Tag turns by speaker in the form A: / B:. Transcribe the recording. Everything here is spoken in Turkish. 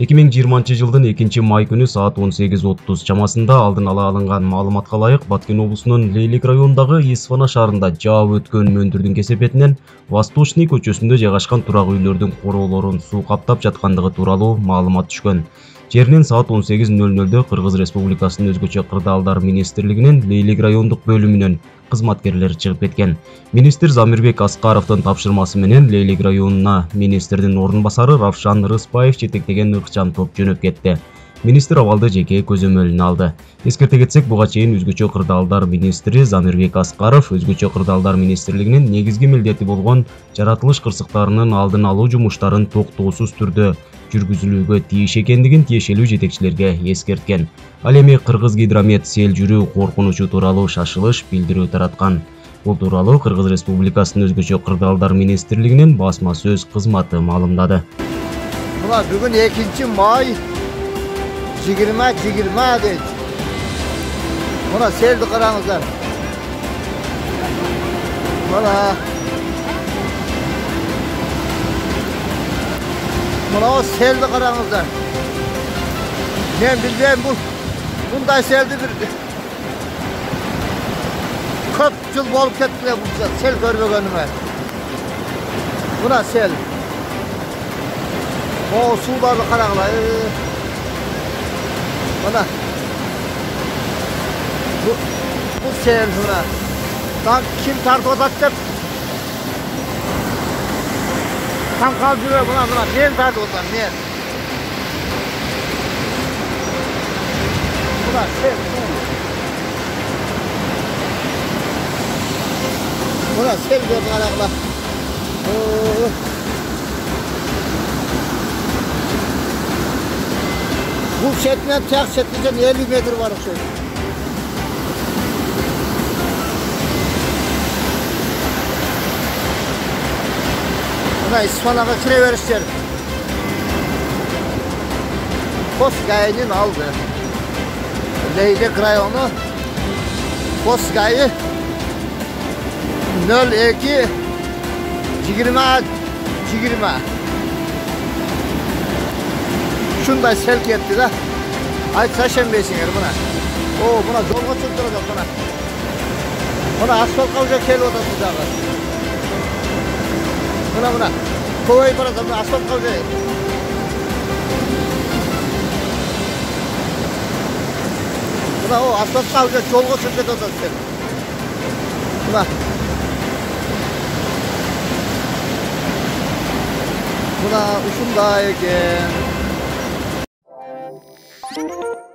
A: эки миң жыйырманчы жылдын экинчи май күнү саат он сегиз отуз чамасында алдын ала алынган маалыматка ылайык баткен облусунун лейлик районундагы исфана шаарында жаап өткөн мөндүрдүн кесепетинен восточный көчөсүндө жайгашкан турак үйлөрдүн короолорун суу каптап жаткандыгы тууралуу маалымат түшкөн жерінен саат 18.00-де Қырғыз Республикасының өзгөчө кырдаалдар министрлигинин Лейлик райондық бөлімінен қызматкерлер шығып кеткен. Министр Замирбек Асқаровтың тапшырмасы менен Лейлик районына министрдің орынбасары Равшан Рыспаев жетектеген ыркчам топ жөнөп кетті министр абалды жеке көзөмөлүнө алды. Эскерте кетсек буга чейин өзгөчө кырдаалдар министри замирбек аскаров өзгөчө кырдаалдар министрлигинин негизги милдети болгон жаратылыш кырсыктарынын алдын алуу жумуштарын токтоосуз түрдө жүргүзүлүүгө тийиш экендигин тиешелүү жетекчилерге эскерткен ал эми кыргыз гидромет сел жүрүү коркунучу тууралуу шашылыш билдирүү тараткан бул тууралуу кыргыз республикасынын өзгөчө кырдаалдар министрлигинин басма сөз кызматы маалымдады
B: мына бүгүн экинчи май Çigirme çigirme deyik. Buna seldi qarangızlar. Mana Mana seldi qarangızlar. Men bildim bu bunday seldi bir köp yıl bolup ketdi bu sel görmegenime. Buna sel. O sularla qaranglar. Ee караңылар Mana. Bu, bu sel buna. Tam kim tartı atacak? Tam kaldırıyor buna buna. Niye tartı otan? Niye? Buna sel. Buna sel diyor Bu şekline tek şekline 50 metre var şey. Buna İspanya'ya kireverişler. Koskay'ın aldı. Leylek rayonu Koskay'ı 02 20 20 şunu da sevk etti de. Ay taşen besin yer buna. Oo buna zorba çıktıracak buna. Buna asfalt kavacak kel oda tutacaklar. Buna buna. Kovayı para da buna asfalt kavacak. Buna o asfalt kavacak yolga sürcek oda tutacak. Buna. Buna usunday ekin. Thank you.